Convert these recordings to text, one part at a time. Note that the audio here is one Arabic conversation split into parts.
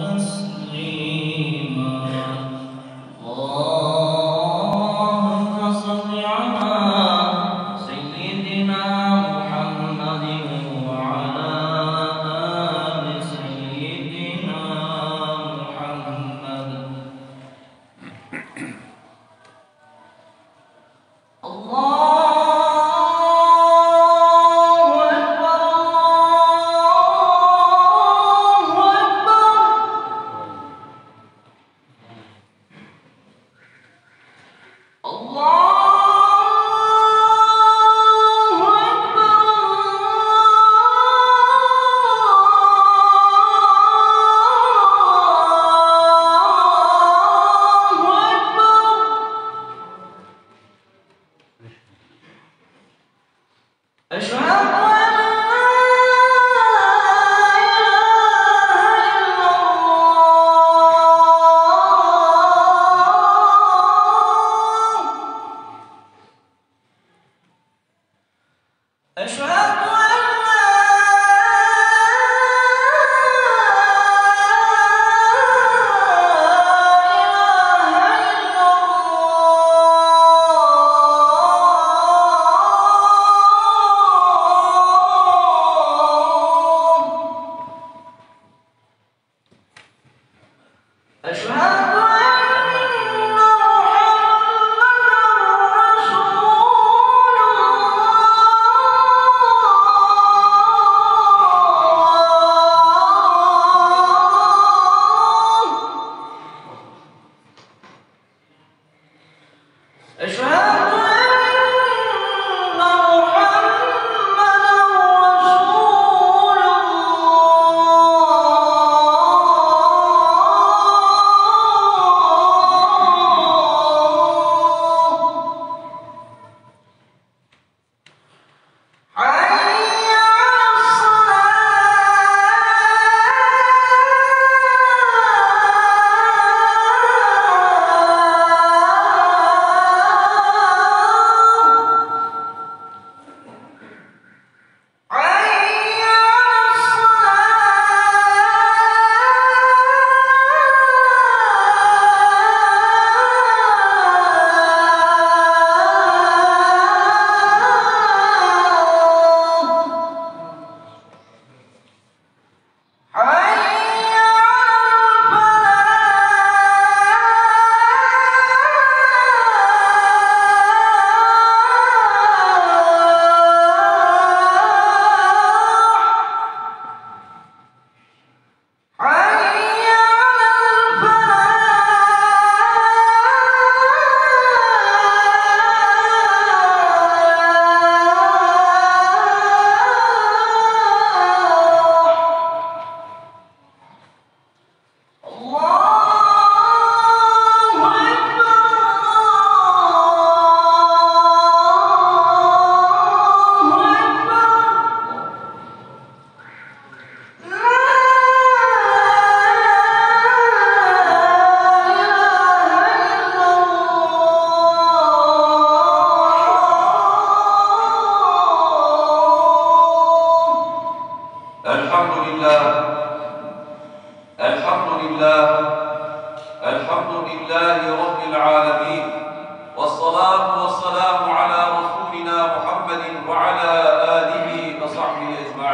تسليما. That's right.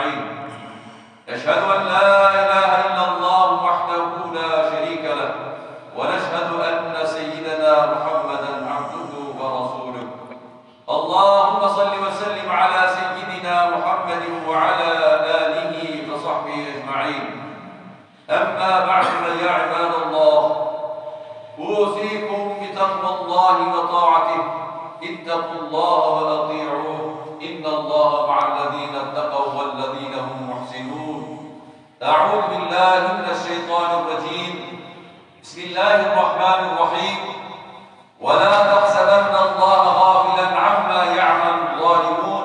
أجمعين. نشهد أن لا إله إلا الله وحده لا شريك له ونشهد أن سيدنا محمدا عبده ورسوله. اللهم صل وسلم على سيدنا محمد وعلى آله وصحبه أجمعين. أما بعد يا عباد الله أوصيكم بتقوى الله وطاعته. اتقوا الله وأطيعوه. إن الله مع الذين أعوذ بالله من الشيطان الرجيم. بسم الله الرحمن الرحيم. ولا تحسبن الله غافلا عما يعمل الظالمون.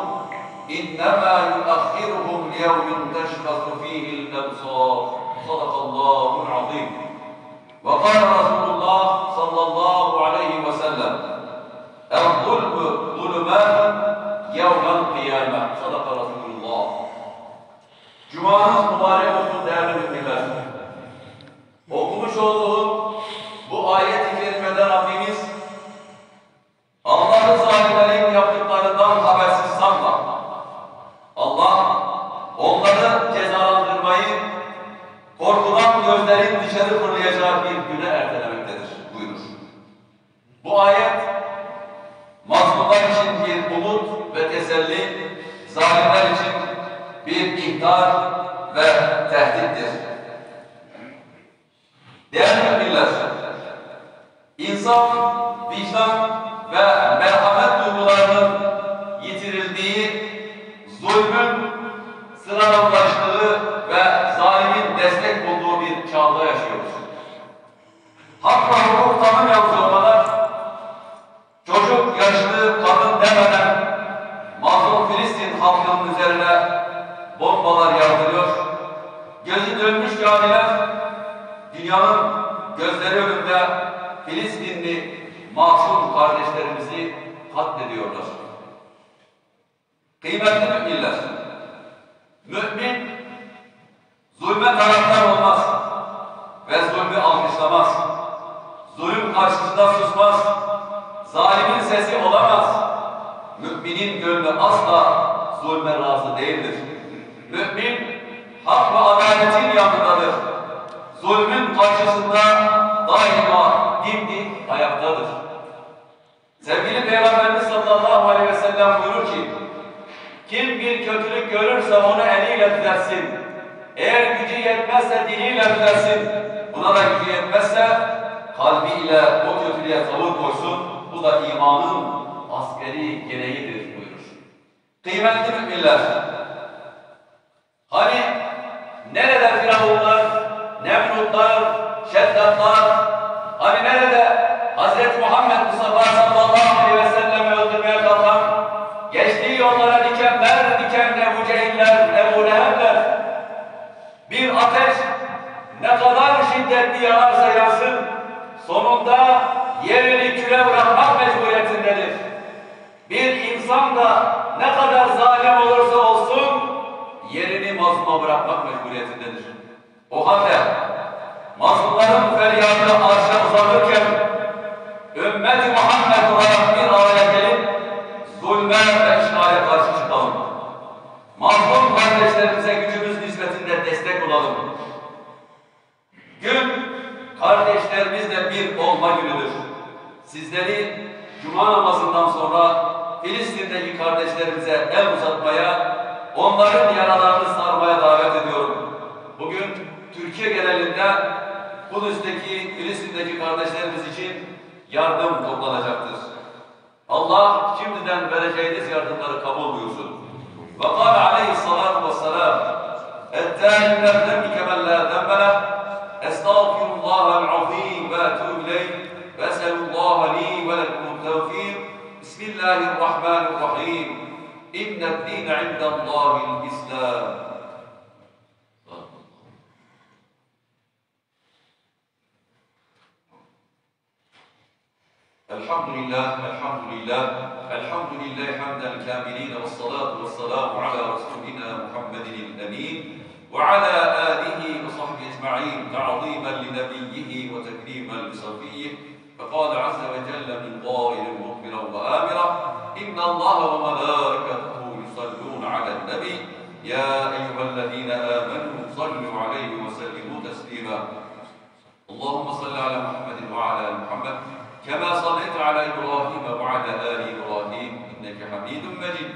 إنما يؤخرهم ليوم تشخص فيه الأبصار. صدق الله العظيم. وقال João Yeah. Katlediyorlar. Kıymetli müminler, mümin zulme taraftar olmaz ve zulmü alkışlamaz. Zulüm karşısında susmaz. Zalimin sesi olamaz. Müminin gönlü asla zulme razı değildir. Mümin hak ve görürse onu eliyle düzelsin. Eğer gücü yetmezse diliyle düzelsin. Buna da gücü yetmezse kalbiyle o kötülüğe tavır koysun. Bu da imanın askeri gereğidir buyurur. Kıymetli müminler, hani nerede firavunlar, nemrutlar, şeddatlar, yanarsa yansın, sonunda yerini küle bırakmak mecburiyetindedir. Bir insan da ne kadar zalim olursa olsun, yerini mazluma bırakmak mecburiyetindedir. O halde mazlumların feryadı kardeşlerimize el uzatmaya, onların yaralarını sarmaya davet ediyorum. Bugün Türkiye genelinde Kudüs'teki, Filistin'deki kardeşlerimiz için yardım toplanacaktır. Allah şimdiden vereceğiniz yardımları kabul buyursun. Ve kâle aleyhissalâtu vesselâm اَتَّٰهِ مِنَ الذَّنْبِ كَمَنْ لَا ذَنْبَ لَهُ الله الإسلام. الحمد لله الحمد لله الحمد لله حمدا الكاملين والصلاة والسلام على رسولنا محمد الأمين وعلى آله وصحبه أجمعين تعظيما لنبيه وتكريما لصفيه. فقال عز وجل من قائل مخبرا وآمرا إن الله وملائكته على النبي يا أيها الذين آمنوا صلوا عليه وسلموا تسليما. اللهم صل على محمد وعلى آل محمد كما صليت على إبراهيم وعلى آل إبراهيم إنك حميد مجيد.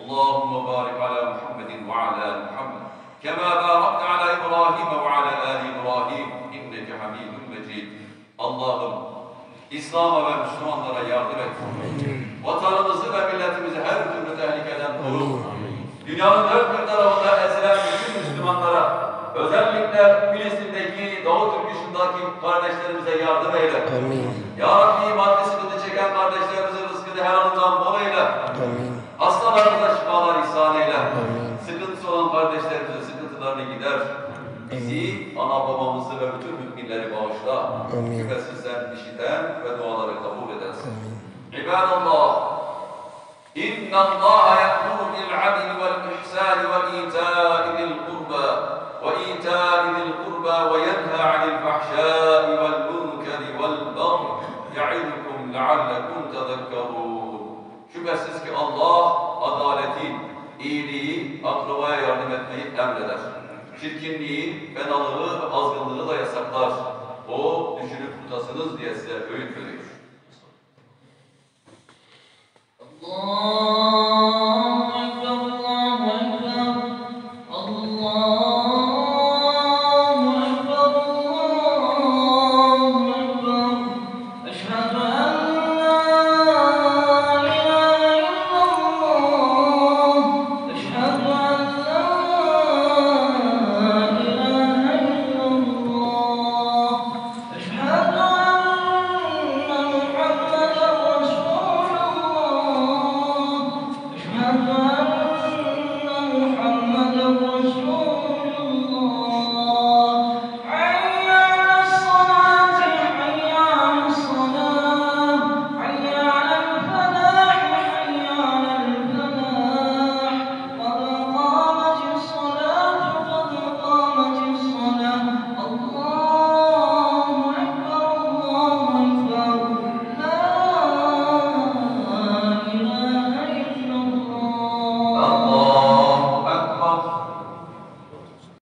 اللهم بارك على محمد وعلى آل محمد كما باركت على إبراهيم وعلى آل إبراهيم إنك حميد مجيد. اللهم İslam'a ve Müslümanlara yardım et. Vatanımızı ve milletimizi her türlü tehlikeden koru. Dünyanın dört bir tarafında ezilen bütün Müslümanlara, özellikle Filistin'deki, Doğu Türkistan'daki kardeşlerimize yardım eyle. Amin. Ya Rabbi maddi sıkıntı çeken kardeşlerimizin rızkını her alından bol eyle. Amin. Hastalarımıza şifalar ihsan eyle. Amin. Sıkıntısı olan kardeşlerimizin sıkıntılarını gider. Bizi, ana babamızı ve bütün müminleri bağışla. Amin. Şüphesiz sen işiten ve duaları kabul edersin. İbadallah. إن الله يأمر بالعدل والإحسان وإيتاء ذي القربى وإيتاء ذي القربى وينهى عن الفحشاء والمنكر والبغي يعظكم لعلكم تذكرون. Şüphesiz ki Allah adaleti, iyiliği, akrabaya yardım etmeyi emreder. Çirkinliği, fenalığı ve azgınlığı da yasaklar. O düşünüp tutasınız diye size öğüt verir. Oh.